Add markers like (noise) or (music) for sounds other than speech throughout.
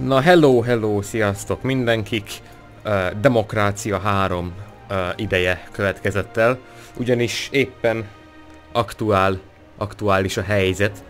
Na hello, hello, sziasztok mindenkik! Uh, Demokrácia 3 uh, ideje következett el, ugyanis éppen aktuál, aktuális a helyzet,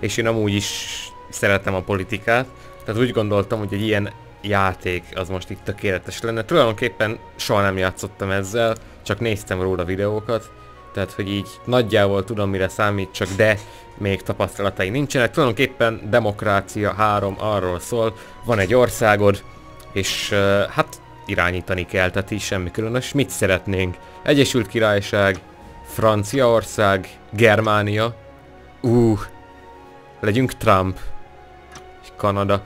és én amúgy is szeretem a politikát, tehát úgy gondoltam, hogy egy ilyen játék az most itt tökéletes lenne. Tulajdonképpen soha nem játszottam ezzel, csak néztem róla videókat, tehát hogy így nagyjából tudom mire számít, csak de még tapasztalatai nincsenek. Tulajdonképpen Demokrácia 3 arról szól, van egy országod, és uh, hát irányítani kell, tehát így semmi különös. Mit szeretnénk? Egyesült Királyság, Franciaország, Germánia, uh, legyünk Trump, és Kanada.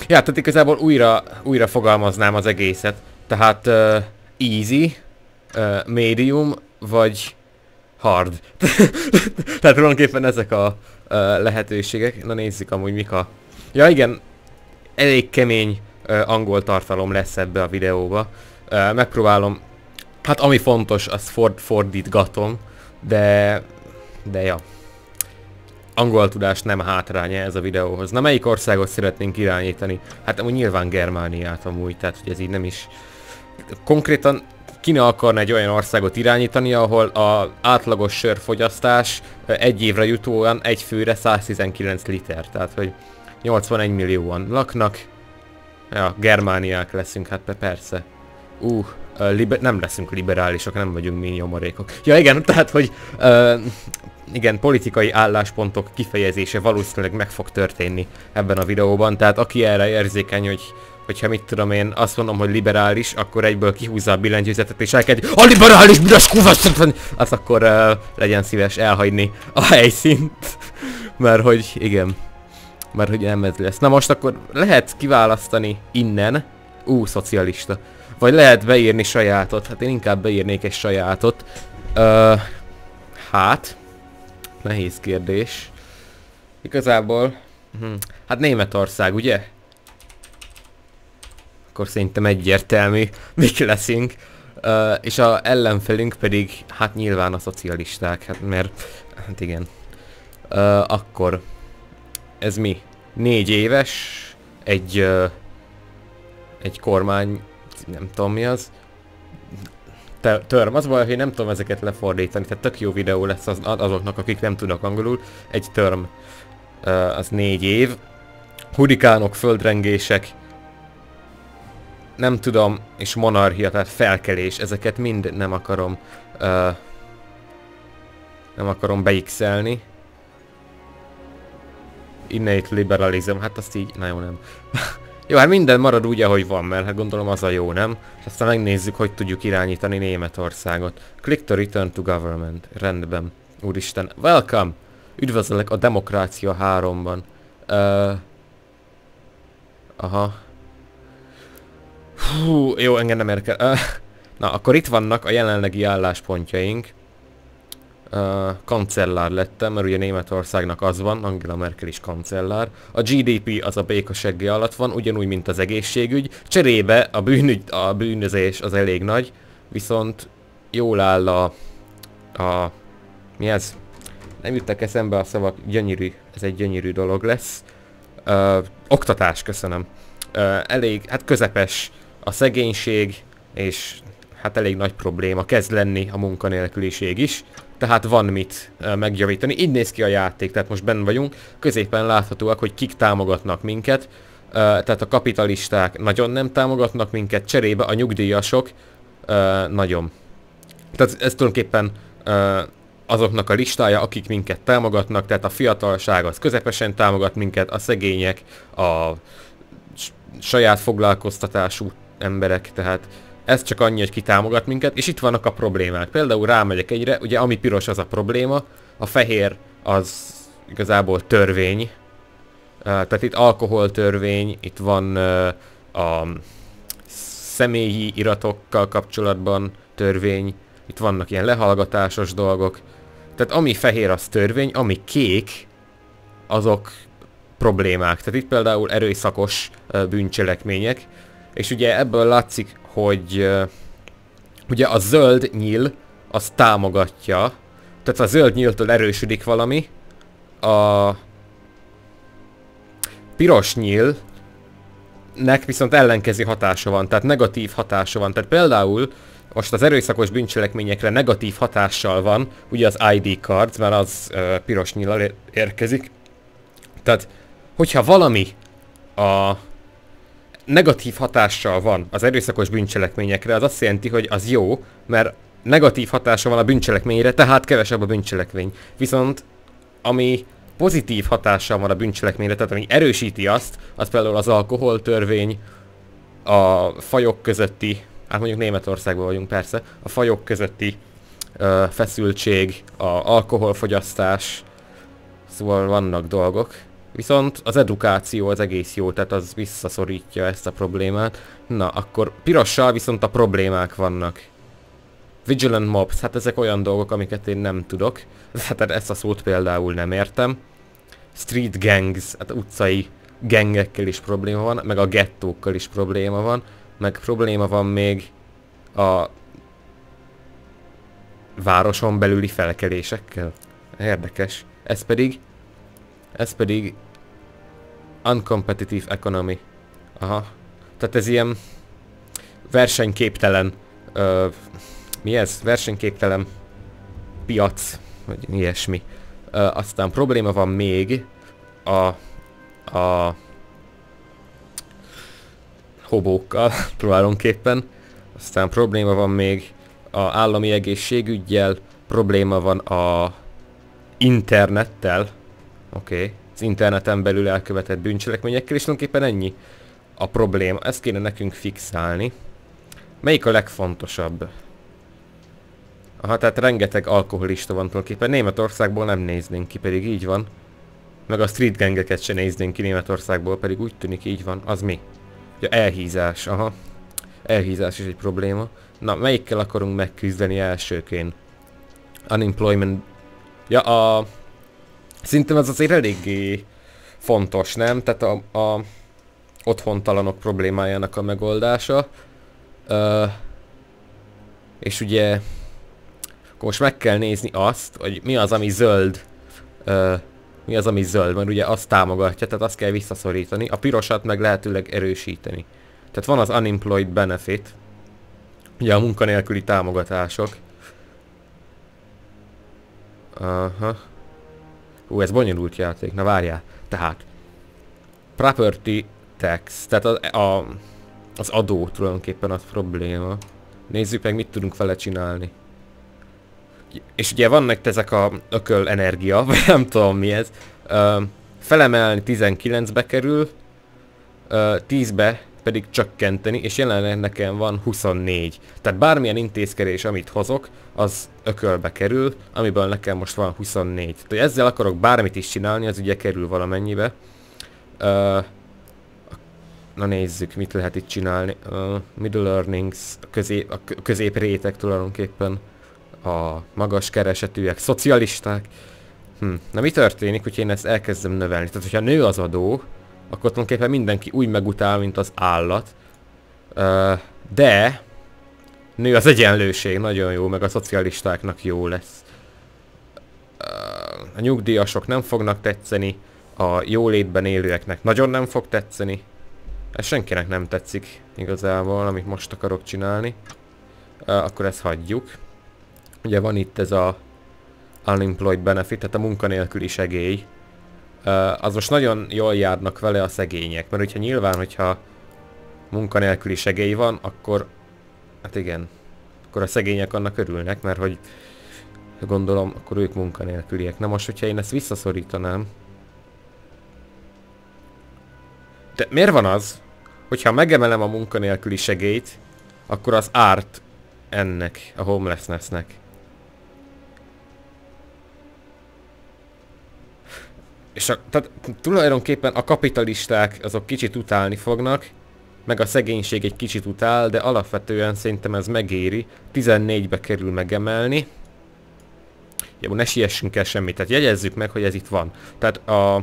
Ja, tehát igazából újra, újra fogalmaznám az egészet. Tehát uh, easy, uh, medium, vagy hard. (laughs) Tehát tulajdonképpen ezek a uh, lehetőségek. Na nézzük amúgy mik a... Ja igen, elég kemény uh, angol tartalom lesz ebbe a videóba. Uh, megpróbálom... Hát ami fontos, azt ford fordítgatom, de... De ja. Angol tudás nem hátránya ez a videóhoz. Na melyik országot szeretnénk irányítani? Hát amúgy nyilván Germániát amúgy, tehát hogy ez így nem is... Konkrétan ki ne akarna egy olyan országot irányítani, ahol a átlagos sörfogyasztás egy évre jutóan egy főre 119 liter, tehát hogy 81 millióan laknak. Ja, germániák leszünk, hát persze. Uh, liber nem leszünk liberálisok, nem vagyunk mi nyomorékok. Ja igen, (laughs) tehát hogy uh, igen, politikai álláspontok kifejezése valószínűleg meg fog történni ebben a videóban, tehát aki erre érzékeny, hogy hogyha mit tudom én, azt mondom, hogy liberális, akkor egyből kihúzza a billentyűzetet és elkezd a liberális büdös kuvasztatani, az akkor uh, legyen szíves elhagyni a helyszínt. (laughs) Mert hogy igen, mert hogy nem ez lesz. Na most akkor lehet kiválasztani innen, ú, szocialista. Vagy lehet beírni sajátot, hát én inkább beírnék egy sajátot. Uh, hát, nehéz kérdés. Igazából, hm, hát Németország, ugye? Akkor szerintem egyértelmű, (laughs) mik leszünk. Uh, és a ellenfelünk pedig, hát nyilván a szocialisták, hát mert, hát igen. Uh, akkor, ez mi? Négy éves, egy, uh, egy kormány, nem tudom mi az, term. Az baj, hogy nem tudom ezeket lefordítani, tehát tök jó videó lesz az, azoknak, akik nem tudnak angolul. Egy term, uh, az négy év. Hurikánok, földrengések, nem tudom, és monarchia, tehát felkelés, ezeket mind nem akarom uh, nem akarom beixelni. Innate liberalism, hát azt így, na jó nem. (laughs) jó, hát minden marad úgy, ahogy van, mert hát gondolom az a jó, nem? És aztán megnézzük, hogy tudjuk irányítani Németországot. Click to return to government. Rendben. Úristen. Welcome! Üdvözlök a Demokrácia 3-ban. Uh, aha. Hú, jó, engem nem érkel. Na, akkor itt vannak a jelenlegi álláspontjaink. Uh, kancellár lettem, mert ugye Németországnak az van, Angela Merkel is kancellár. A GDP az a békasegge alatt van, ugyanúgy, mint az egészségügy. Cserébe a, bűnügy, a bűnözés az elég nagy, viszont jól áll a... a mi ez? Nem juttak eszembe a szavak, gyönyörű, ez egy gyönyörű dolog lesz. Uh, oktatás, köszönöm. Uh, elég, hát közepes a szegénység, és hát elég nagy probléma kezd lenni a munkanélküliség is, tehát van mit megjavítani. Így néz ki a játék, tehát most benn vagyunk, középen láthatóak, hogy kik támogatnak minket, tehát a kapitalisták nagyon nem támogatnak minket, cserébe a nyugdíjasok nagyon. Tehát ez tulajdonképpen azoknak a listája, akik minket támogatnak, tehát a fiatalság az közepesen támogat minket, a szegények, a saját foglalkoztatású emberek, tehát ez csak annyi, hogy kitámogat minket, és itt vannak a problémák. Például rámegyek egyre, ugye ami piros az a probléma, a fehér az igazából törvény, uh, tehát itt alkoholtörvény, itt van uh, a személyi iratokkal kapcsolatban törvény, itt vannak ilyen lehallgatásos dolgok, tehát ami fehér az törvény, ami kék, azok problémák. Tehát itt például erőszakos uh, bűncselekmények, és ugye ebből látszik, hogy ugye a zöld nyíl az támogatja, tehát a zöld nyíltől erősödik valami, a piros nyíl nek viszont ellenkező hatása van, tehát negatív hatása van. Tehát például most az erőszakos bűncselekményekre negatív hatással van, ugye az ID card, mert az uh, piros nyilal érkezik. Tehát, hogyha valami a negatív hatással van az erőszakos bűncselekményekre, az azt jelenti, hogy az jó, mert negatív hatása van a bűncselekményre, tehát kevesebb a bűncselekmény. Viszont ami pozitív hatással van a bűncselekményre, tehát ami erősíti azt, az például az alkoholtörvény, a fajok közötti, hát mondjuk Németországban vagyunk persze, a fajok közötti ö, feszültség, a alkoholfogyasztás, szóval vannak dolgok. Viszont az edukáció az egész jó, tehát az visszaszorítja ezt a problémát. Na, akkor pirossal viszont a problémák vannak. Vigilant mobs, hát ezek olyan dolgok, amiket én nem tudok. (laughs) Hát ezt a szót például nem értem. Street gangs, hát utcai gengekkel is probléma van, meg a gettókkal is probléma van, meg probléma van még a városon belüli felkelésekkel. Érdekes. Ez pedig, ez pedig uncompetitive economy. Aha. Tehát ez ilyen versenyképtelen, ö, mi ez? Versenyképtelen piac, vagy ilyesmi. Ö, aztán probléma van még a, a hobókkal (laughs) tulajdonképpen. Aztán probléma van még a állami egészségügyjel, probléma van a internettel, oké, okay. Az interneten belül elkövetett bűncselekményekkel, és tulajdonképpen ennyi a probléma. Ezt kéne nekünk fixálni. Melyik a legfontosabb? Aha, tehát rengeteg alkoholista van tulajdonképpen. Németországból nem néznénk ki, pedig így van. Meg a street gangeket se néznénk ki Németországból, pedig úgy tűnik így van. Az mi? Ja, elhízás, aha. Elhízás is egy probléma. Na, melyikkel akarunk megküzdeni elsőként? Unemployment... Ja, a... Szerintem ez azért eléggé fontos, nem? Tehát a, a otthontalanok problémájának a megoldása. Uh, és ugye most meg kell nézni azt, hogy mi az, ami zöld uh, mi az, ami zöld, mert ugye azt támogatja, tehát azt kell visszaszorítani, a pirosat meg lehetőleg erősíteni. Tehát van az unemployed benefit, ugye a munkanélküli támogatások. Aha. Hú, ez bonyolult játék, na várjál. Tehát, property tax, tehát a, a, az adó tulajdonképpen az probléma. Nézzük meg, mit tudunk vele csinálni és ugye vannak ezek a ököl energia, (laughs) vagy nem tudom mi ez, ö, felemelni 19-be kerül, ö, 10-be pedig csökkenteni, és jelenleg nekem van 24. Tehát bármilyen intézkedés, amit hozok, az ökölbe kerül, amiből nekem most van 24. Tehát ezzel akarok bármit is csinálni, az ugye kerül valamennyibe. Ö, na nézzük, mit lehet itt csinálni. Uh, middle earnings, a, közép, a közép réteg tulajdonképpen a magas keresetűek, szocialisták. Hm. Na mi történik, hogy én ezt elkezdem növelni? Tehát, hogyha nő az adó, akkor tulajdonképpen mindenki úgy megutál, mint az állat. De nő az egyenlőség, nagyon jó, meg a szocialistáknak jó lesz. A nyugdíjasok nem fognak tetszeni, a jólétben élőeknek nagyon nem fog tetszeni. Ez senkinek nem tetszik igazából, amit most akarok csinálni. Akkor ezt hagyjuk. Ugye van itt ez a unemployed benefit, tehát a munkanélküli segély. Az most nagyon jól járnak vele a szegények, mert hogyha nyilván, hogyha munkanélküli segély van, akkor hát igen, akkor a szegények annak örülnek, mert hogy gondolom, akkor ők munkanélküliek. Na most, hogyha én ezt visszaszorítanám, de miért van az, hogyha megemelem a munkanélküli segélyt, akkor az árt ennek, a homelessnessnek. És a, tehát tulajdonképpen a kapitalisták azok kicsit utálni fognak, meg a szegénység egy kicsit utál, de alapvetően szerintem ez megéri. 14-be kerül megemelni. Jó, ne siessünk el semmit, tehát jegyezzük meg, hogy ez itt van. Tehát a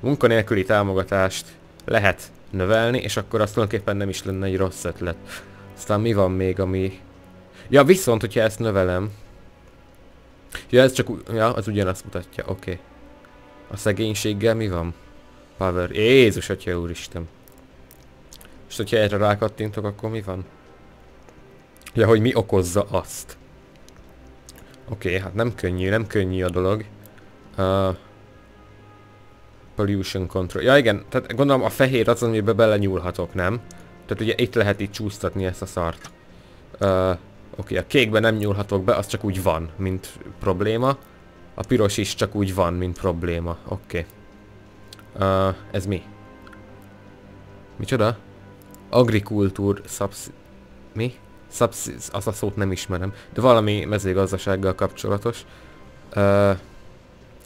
munkanélküli támogatást lehet növelni, és akkor azt tulajdonképpen nem is lenne egy rossz ötlet. Aztán mi van még, ami... Ja, viszont, hogyha ezt növelem... Ja, ez csak... Ja, az ugyanazt mutatja, oké. Okay. A szegénységgel mi van? Power. Jézus, atya úristen. És hogyha erre rákattintok, akkor mi van? Ja, hogy mi okozza azt. Oké, okay, hát nem könnyű, nem könnyű a dolog. Uh, pollution control. Ja igen, tehát gondolom a fehér az, amiben belenyúlhatok, nem? Tehát ugye itt lehet itt csúsztatni ezt a szart. Uh, Oké, okay, a kékben nem nyúlhatok be, az csak úgy van, mint probléma. A piros is csak úgy van, mint probléma. Oké. Okay. Uh, ez mi? Micsoda? Agrikultúr subs... Mi? Subs... Azt a szót nem ismerem. De valami mezőgazdasággal kapcsolatos. Uh,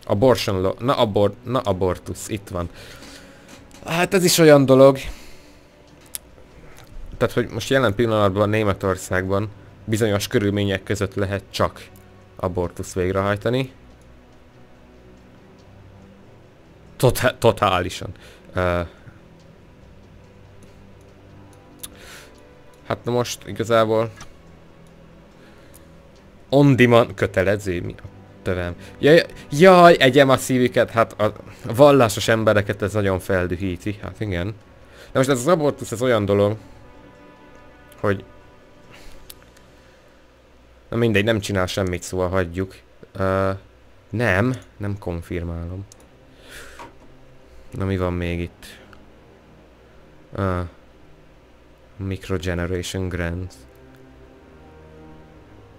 abortion. Na, abor... Na, abortus. Itt van. Hát ez is olyan dolog. Tehát, hogy most jelen pillanatban Németországban bizonyos körülmények között lehet csak abortusz végrehajtani. Totál, totálisan. Uh, hát na most igazából on demand kötelező, mi a tövem. Jaj, jaj, egyem a szívüket, hát a vallásos embereket ez nagyon feldühíti, hát igen. De most ez az abortusz, ez olyan dolog, hogy... Na mindegy, nem csinál semmit, szóval hagyjuk. Uh, nem, nem konfirmálom. Na mi van még itt? Uh, Microgeneration Grants.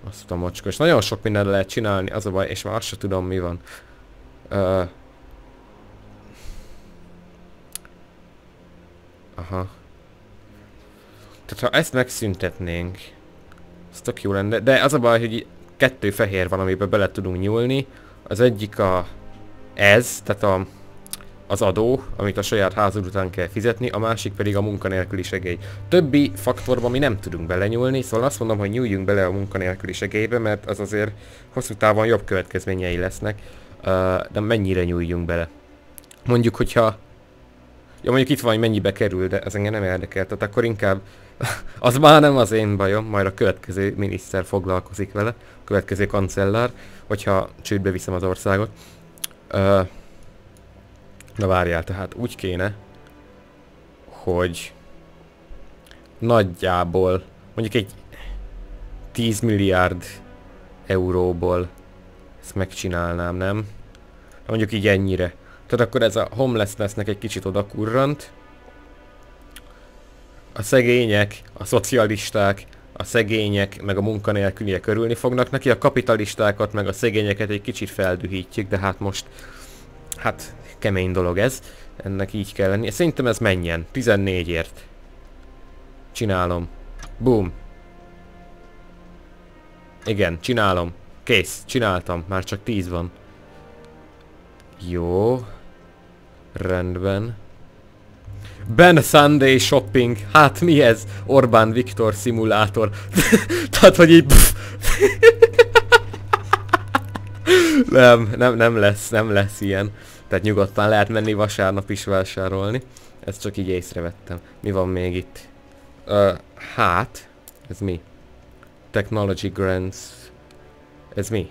Azt a mocskos. Nagyon sok minden lehet csinálni, az a baj, és már azt sem tudom mi van. Uh, aha. Tehát ha ezt megszüntetnénk, az tök jó lenne, de az a baj, hogy kettő fehér van, amiben bele tudunk nyúlni. Az egyik a ez, tehát a az adó, amit a saját házad után kell fizetni, a másik pedig a munkanélküli segély. Többi faktorban mi nem tudunk belenyúlni, szóval azt mondom, hogy nyúljunk bele a munkanélküli segélybe, mert az azért hosszú távon jobb következményei lesznek, de mennyire nyúljunk bele. Mondjuk, hogyha Ja, mondjuk itt van, hogy mennyibe kerül, de ez engem nem érdekel, tehát akkor inkább (laughs) az már nem az én bajom, majd a következő miniszter foglalkozik vele, a következő kancellár, hogyha csődbe viszem az országot. Uh, Na várjál, tehát úgy kéne, hogy nagyjából mondjuk egy 10 milliárd euróból ezt megcsinálnám, nem? Mondjuk így ennyire. Tehát akkor ez a homelessnessnek egy kicsit odakurrant. A szegények, a szocialisták, a szegények, meg a munkanélküliek örülni fognak neki, a kapitalistákat, meg a szegényeket egy kicsit feldühítjük, de hát most, hát kemény dolog ez. Ennek így kell lenni. Szerintem ez menjen. 14ért. Csinálom. Boom. Igen, csinálom. Kész, csináltam. Már csak 10 van. Jó. Rendben. Ben Sunday Shopping. Hát mi ez? Orbán Viktor szimulátor. (laughs) Tehát, hogy így... (laughs) nem, nem, nem lesz, nem lesz ilyen. Tehát nyugodtan lehet menni vasárnap is vásárolni. Ezt csak így észrevettem. Mi van még itt? Uh, hát, ez mi? Technology Grants. Ez mi?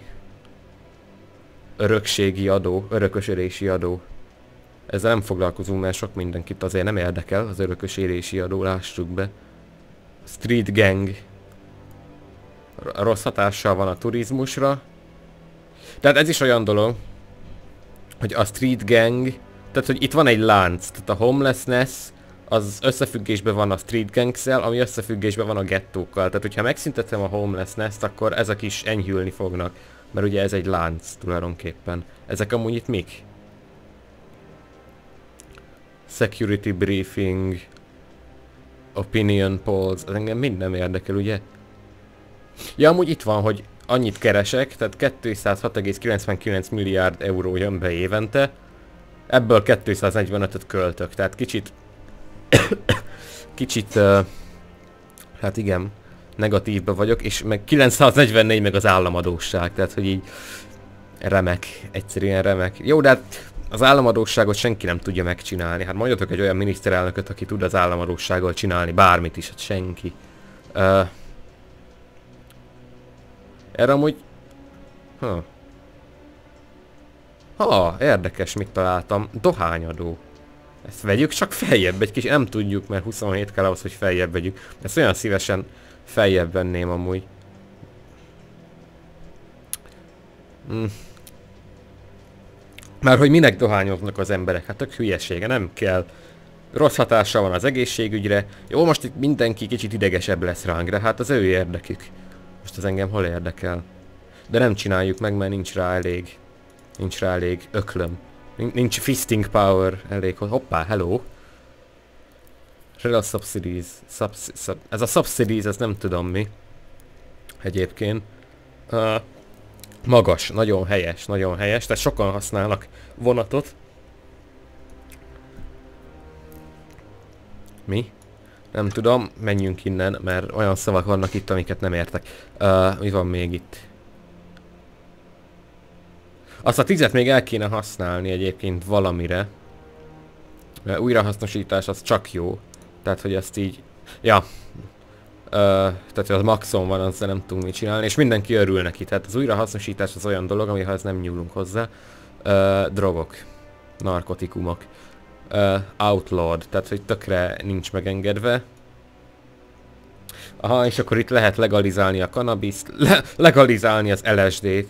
Örökségi adó, örökösödési adó. Ezzel nem foglalkozunk, mert sok mindenkit azért nem érdekel, az örökösödési adó, lássuk be. Street Gang. Rossz hatással van a turizmusra. Tehát ez is olyan dolog, hogy a street gang, tehát hogy itt van egy lánc, tehát a homelessness az összefüggésben van a street gangs ami összefüggésben van a gettókkal. Tehát hogyha megszüntetem a homelessness akkor ezek is enyhülni fognak. Mert ugye ez egy lánc tulajdonképpen. Ezek amúgy itt mik? Security briefing, opinion polls, ez engem minden érdekel, ugye? Ja, amúgy itt van, hogy annyit keresek, tehát 206,99 milliárd euró jön be évente, ebből 245-öt költök, tehát kicsit, (coughs) kicsit, uh, hát igen, negatívba vagyok, és meg 944 meg az államadóság, tehát hogy így remek, egyszerűen remek. Jó, de hát az államadóságot senki nem tudja megcsinálni. Hát mondjatok egy olyan miniszterelnököt, aki tud az államadósággal csinálni bármit is, hát senki. Uh, erre amúgy... Ha. Ha, érdekes, mit találtam. Dohányadó. Ezt vegyük csak feljebb egy kis, nem tudjuk, mert 27 kell ahhoz, hogy feljebb vegyük. Ezt olyan szívesen feljebb venném amúgy. Mm. Már hogy minek dohányoznak az emberek? Hát tök hülyesége, nem kell. Rossz hatással van az egészségügyre. Jó, most itt mindenki kicsit idegesebb lesz ránk, de hát az ő érdekük. Most az engem hol érdekel? De nem csináljuk meg, mert nincs rá elég. Nincs rá elég öklöm. Nincs fisting power elég. Hoppá, hello. Real subsidies. Subs sub ez a subsidies, ez nem tudom mi. Egyébként. Uh, magas, nagyon helyes, nagyon helyes. Tehát sokan használnak vonatot. Mi? Nem tudom, menjünk innen, mert olyan szavak vannak itt, amiket nem értek. Uh, mi van még itt? Azt a tizet még el kéne használni egyébként valamire. Mert újrahasznosítás az csak jó. Tehát, hogy ezt így... Ja. Uh, tehát, hogy az maxon van, azzal nem tudunk mit csinálni, és mindenki örül neki. Tehát az újrahasznosítás az olyan dolog, amihez nem nyúlunk hozzá. Uh, drogok. Narkotikumok. Uh, outlawed, tehát hogy tökre nincs megengedve. Aha, és akkor itt lehet legalizálni a kannabiszt, (laughs) le legalizálni az LSD-t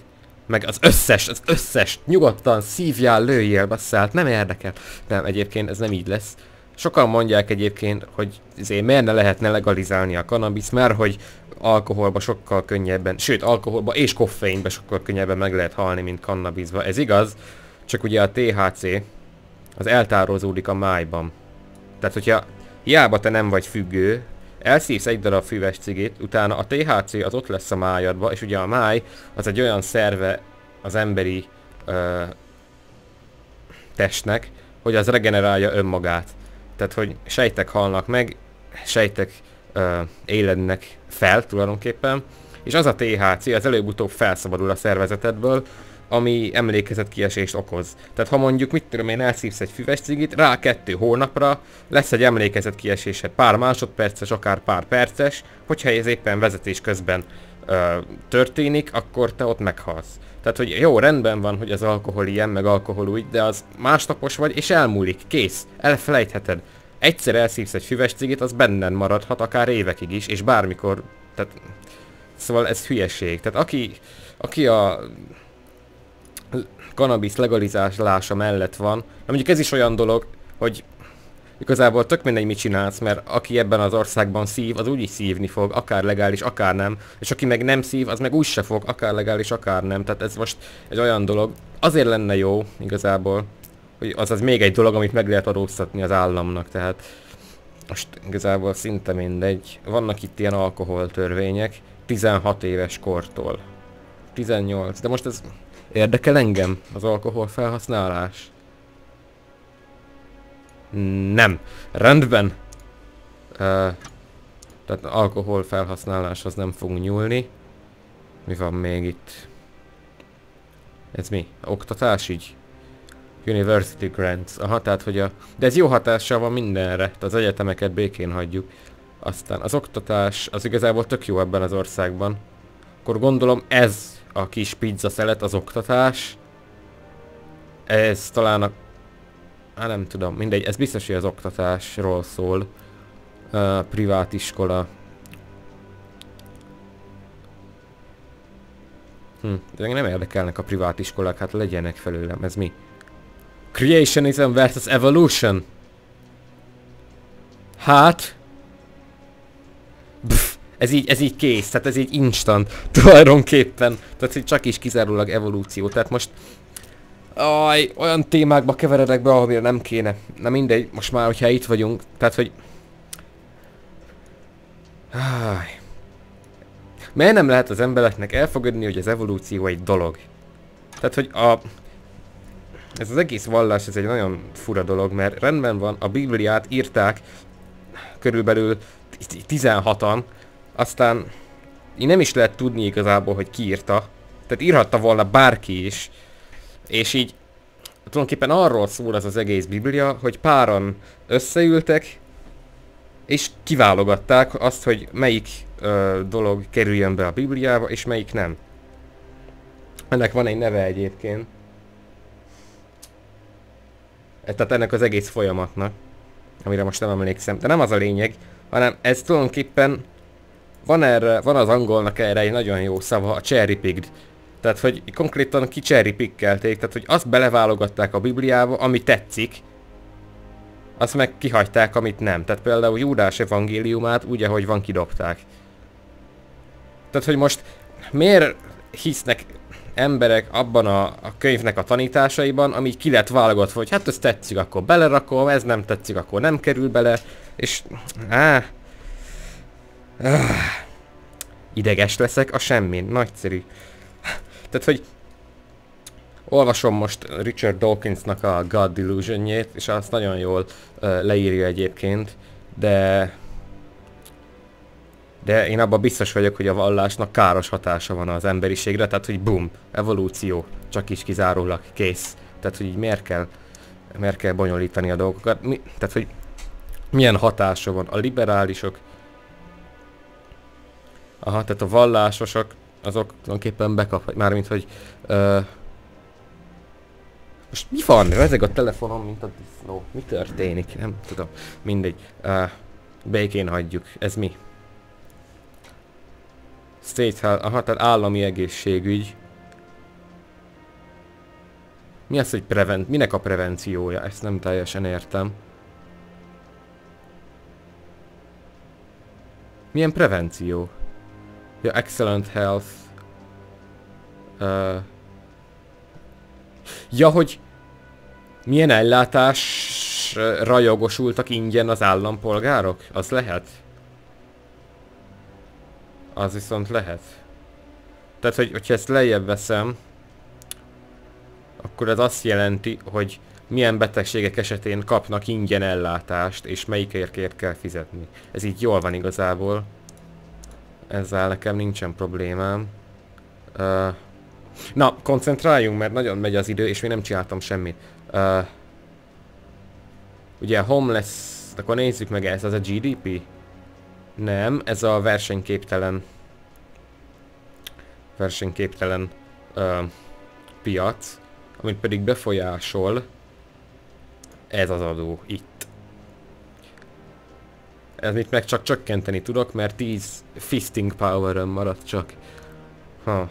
meg az összes, az összes, nyugodtan szívjál, lőjél, basszált, nem érdekel. Nem, egyébként ez nem így lesz. Sokan mondják egyébként, hogy azért miért ne lehetne legalizálni a cannabis, mert hogy alkoholba sokkal könnyebben, sőt alkoholba és koffeinbe sokkal könnyebben meg lehet halni, mint kannabisba. Ez igaz, csak ugye a THC az eltározódik a májban. Tehát hogyha hiába te nem vagy függő, elszívsz egy darab füves cigit, utána a THC az ott lesz a májadba, és ugye a máj az egy olyan szerve az emberi ö, testnek, hogy az regenerálja önmagát. Tehát, hogy sejtek halnak meg, sejtek ö, élednek fel tulajdonképpen, és az a THC az előbb-utóbb felszabadul a szervezetedből, ami emlékezetkiesést okoz. Tehát ha mondjuk, mit tudom én, elszívsz egy füves cigit, rá kettő hónapra lesz egy emlékezetkiesésed, pár másodperces, akár pár perces, hogyha ez éppen vezetés közben ö, történik, akkor te ott meghalsz. Tehát, hogy jó, rendben van, hogy az alkohol ilyen, meg alkohol úgy, de az másnapos vagy, és elmúlik, kész, elfelejtheted. Egyszer elszívsz egy füves cigit, az bennen maradhat, akár évekig is, és bármikor, tehát... Szóval ez hülyeség. Tehát aki, aki a cannabis legalizálása mellett van. Na mondjuk ez is olyan dolog, hogy igazából tök mindegy mit csinálsz, mert aki ebben az országban szív, az úgy is szívni fog, akár legális, akár nem. És aki meg nem szív, az meg úgy se fog, akár legális, akár nem. Tehát ez most egy olyan dolog. Azért lenne jó igazából, hogy az az még egy dolog, amit meg lehet adóztatni az államnak, tehát most igazából szinte mindegy. Vannak itt ilyen alkoholtörvények, 16 éves kortól. 18, de most ez Érdekel engem az alkohol felhasználás? Nem. Rendben. Uh, tehát alkohol felhasználáshoz nem fogunk nyúlni. Mi van még itt? Ez mi? Oktatás így? University Grants. Aha, tehát hogy a... De ez jó hatással van mindenre. Tehát az egyetemeket békén hagyjuk. Aztán az oktatás, az igazából tök jó ebben az országban. Akkor gondolom ez a kis pizza szelet, az oktatás. Ez talán a... Hát nem tudom, mindegy, ez biztos, hogy az oktatásról szól. Uh, privát iskola. Hm, de nem érdekelnek a privát iskolák, hát legyenek felőlem, ez mi? Creationism versus evolution. Hát... Ez így, ez így kész, tehát ez így instant (laughs) tulajdonképpen. Tehát hogy csak is kizárólag evolúció. Tehát most Aj, olyan témákba keveredek be, ahol nem kéne. Na mindegy, most már, hogyha itt vagyunk, tehát hogy... Aj. Miért nem lehet az embereknek elfogadni, hogy az evolúció egy dolog? Tehát, hogy a... Ez az egész vallás, ez egy nagyon fura dolog, mert rendben van, a Bibliát írták körülbelül 16-an, aztán így nem is lehet tudni igazából, hogy ki írta. Tehát írhatta volna bárki is. És így tulajdonképpen arról szól ez az egész Biblia, hogy páran összeültek, és kiválogatták azt, hogy melyik ö, dolog kerüljön be a Bibliába, és melyik nem. Ennek van egy neve egyébként. Tehát ennek az egész folyamatnak. Amire most nem emlékszem. De nem az a lényeg, hanem ez tulajdonképpen van erre, van az angolnak erre egy nagyon jó szava, a cherry picked. Tehát, hogy konkrétan ki cherry pickelték, tehát, hogy azt beleválogatták a Bibliába, ami tetszik, azt meg kihagyták, amit nem. Tehát például Júdás evangéliumát úgy, ahogy van, kidobták. Tehát, hogy most miért hisznek emberek abban a, a könyvnek a tanításaiban, ami ki lett válogatva, hogy hát ez tetszik, akkor belerakom, ez nem tetszik, akkor nem kerül bele, és á, á, ideges leszek a semmin, nagyszerű. Tehát, hogy olvasom most Richard Dawkinsnak a God Delusionjét, és azt nagyon jól uh, leírja egyébként, de de én abban biztos vagyok, hogy a vallásnak káros hatása van az emberiségre, tehát hogy bum, evolúció, csak is kizárólag, kész. Tehát, hogy így miért kell, miért kell bonyolítani a dolgokat, Mi, tehát, hogy milyen hatása van a liberálisok, aha, tehát a vallásosok, azok tulajdonképpen bekap, mármint, hogy uh, most mi van? Ezek a telefonom, mint a disznó. Mi történik? Nem tudom. Mindegy. Uh, békén hagyjuk. Ez mi? State Health, aha, tehát állami egészségügy. Mi az, hogy prevent, minek a prevenciója? Ezt nem teljesen értem. Milyen prevenció? Ja, excellent health. Uh, ja, hogy milyen ellátásra jogosultak ingyen az állampolgárok? Az lehet? Az viszont lehet. Tehát, hogy, hogyha ezt lejjebb veszem, akkor ez azt jelenti, hogy milyen betegségek esetén kapnak ingyen ellátást, és melyikért kell fizetni. Ez így jól van igazából. Ezzel nekem nincsen problémám. Uh, na, koncentráljunk, mert nagyon megy az idő, és még nem csináltam semmit. Uh, ugye homeless, akkor nézzük meg ezt, az a GDP? Nem, ez a versenyképtelen versenyképtelen uh, piac, amit pedig befolyásol ez az adó itt. Itt meg csak csökkenteni tudok, mert 10 fisting power maradt csak. Ha.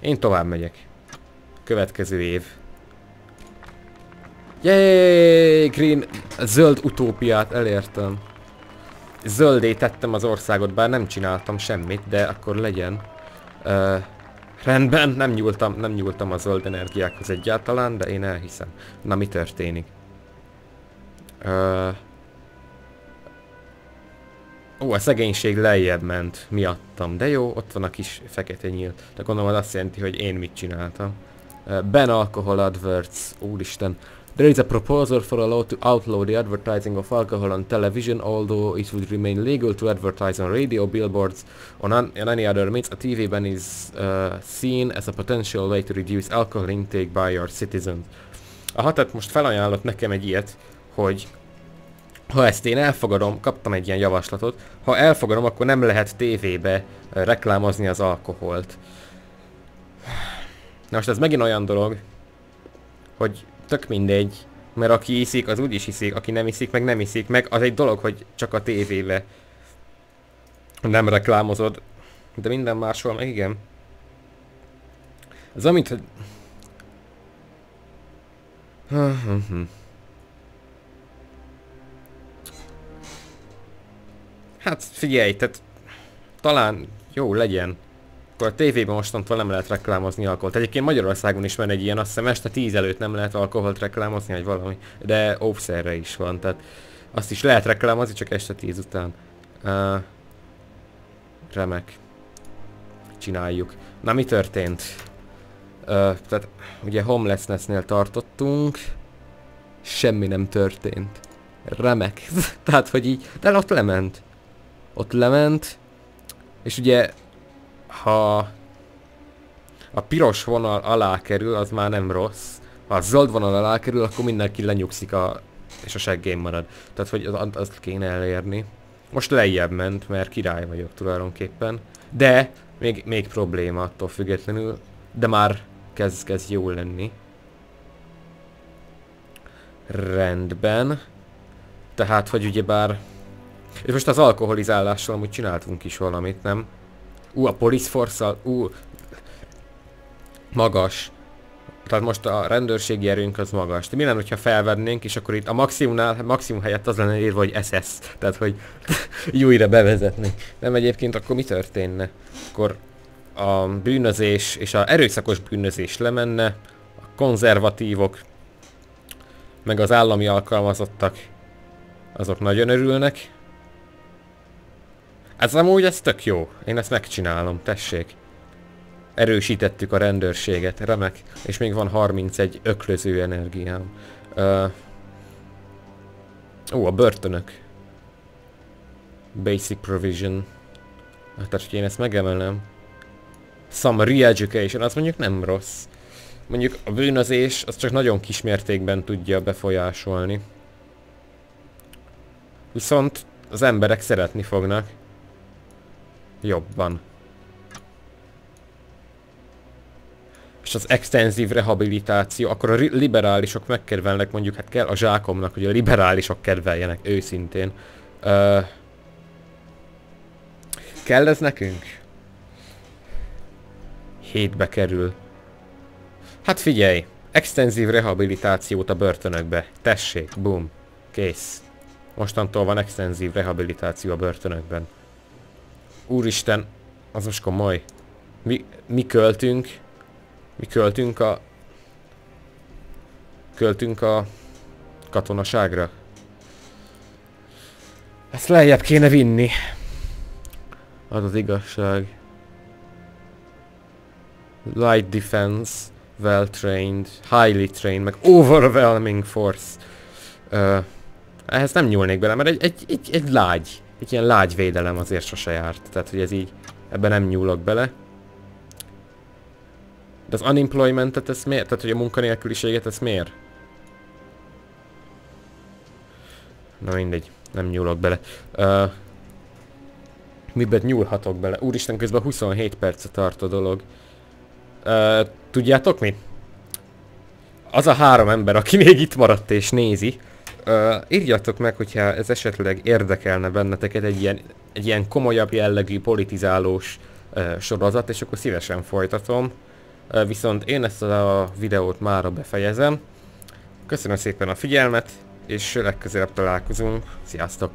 Én tovább megyek. Következő év. Yay! Green, zöld utópiát elértem. Zöldé tettem az országot, bár nem csináltam semmit, de akkor legyen. Uh, rendben, nem nyúltam, nem nyúltam a zöld energiákhoz egyáltalán, de én elhiszem. Na, mi történik? Uh, Ó, a szegénység lejjebb ment miattam, de jó, ott van a kis fekete nyíl. De gondolom az azt jelenti, hogy én mit csináltam. Ben Alcohol Adverts, úristen. There is a proposal for a law to outlaw the advertising of alcohol on television, although it would remain legal to advertise on radio, billboards, on, on any other means. A TV ban is uh, seen as a potential way to reduce alcohol intake by your citizens. Aha, tehát most felajánlott nekem egy ilyet, hogy ha ezt én elfogadom, kaptam egy ilyen javaslatot, ha elfogadom, akkor nem lehet tévébe reklámozni az alkoholt. Na most ez megint olyan dolog, hogy tök mindegy. Mert aki iszik, az úgy is iszik, aki nem iszik, meg nem iszik, meg az egy dolog, hogy csak a tévébe nem reklámozod. De minden máshol meg igen. Ez amint, hogy... Hát figyelj, tehát talán jó legyen akkor a tévében mostantól nem lehet reklámozni alkoholt. Egyébként Magyarországon is van egy ilyen, azt hiszem este 10 előtt nem lehet alkoholt reklámozni, vagy valami, de óvszerre is van, tehát azt is lehet reklámozni, csak este 10 után. Uh, remek. Csináljuk. Na mi történt? Uh, tehát ugye homelessnessnél tartottunk, semmi nem történt. Remek. (laughs) tehát, hogy így, de ott lement. Ott lement, és ugye ha a piros vonal alá kerül, az már nem rossz. Ha a zöld vonal alá kerül, akkor mindenki lenyugszik a, és a seggén marad. Tehát, hogy az, azt kéne elérni. Most lejjebb ment, mert király vagyok tulajdonképpen. De, még, még probléma attól függetlenül, de már kezd, kezd jól lenni. Rendben. Tehát, hogy ugyebár... És most az alkoholizálással amúgy csináltunk is valamit, nem? Ú, a Police force ú... Magas. Tehát most a rendőrségi erőnk az magas. De mi lenne, hogyha felvennénk, és akkor itt a maximumnál, maximum helyett az lenne írva, hogy SS. Tehát, hogy (laughs) újra bevezetni. Nem egyébként akkor mi történne? Akkor a bűnözés és a erőszakos bűnözés lemenne, a konzervatívok, meg az állami alkalmazottak, azok nagyon örülnek. Ez amúgy ez tök jó. Én ezt megcsinálom, tessék. Erősítettük a rendőrséget, remek. És még van 31 öklöző energiám. Uh, ó, a börtönök. Basic provision. Hát, tehát, hogy én ezt megemelem. Some re-education, az mondjuk nem rossz. Mondjuk a bűnözés, az csak nagyon kis mértékben tudja befolyásolni. Viszont az emberek szeretni fognak. Jobban. És az extenzív rehabilitáció, akkor a liberálisok megkedvelnek, mondjuk hát kell a zsákomnak, hogy a liberálisok kedveljenek őszintén. Uh, kell ez nekünk? Hétbe kerül. Hát figyelj, extenzív rehabilitációt a börtönökbe. Tessék, boom, kész. Mostantól van extenzív rehabilitáció a börtönökben. Úristen, az most komoly. Mi, mi költünk, mi költünk a... Költünk a katonaságra. Ezt lejjebb kéne vinni. Az az igazság. Light defense, well trained, highly trained, meg overwhelming force. Uh, ehhez nem nyúlnék bele, mert egy, egy, egy, egy lágy, egy ilyen lágy védelem azért sose járt. Tehát, hogy ez így, ebben nem nyúlok bele. De az unemploymentet ez miért? Tehát, hogy a munkanélküliséget ez miért? Na mindegy, nem nyúlok bele. Uh, miben nyúlhatok bele? Úristen, közben 27 percet tart a dolog. Uh, tudjátok mi? Az a három ember, aki még itt maradt és nézi, uh, írjatok meg, hogyha ez esetleg érdekelne benneteket egy ilyen, egy ilyen komolyabb jellegű politizálós uh, sorozat, és akkor szívesen folytatom. Uh, viszont én ezt a videót mára befejezem. Köszönöm szépen a figyelmet, és legközelebb találkozunk. Sziasztok!